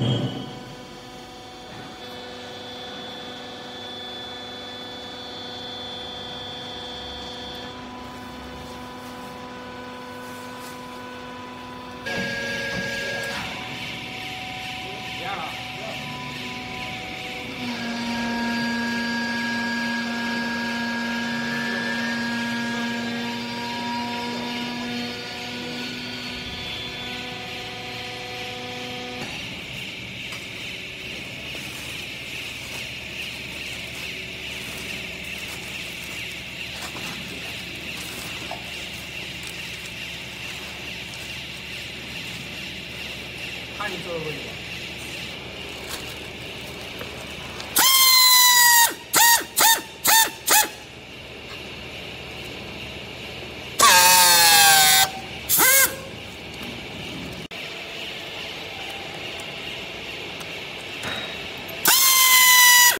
Mm-hmm. 看你做的问题。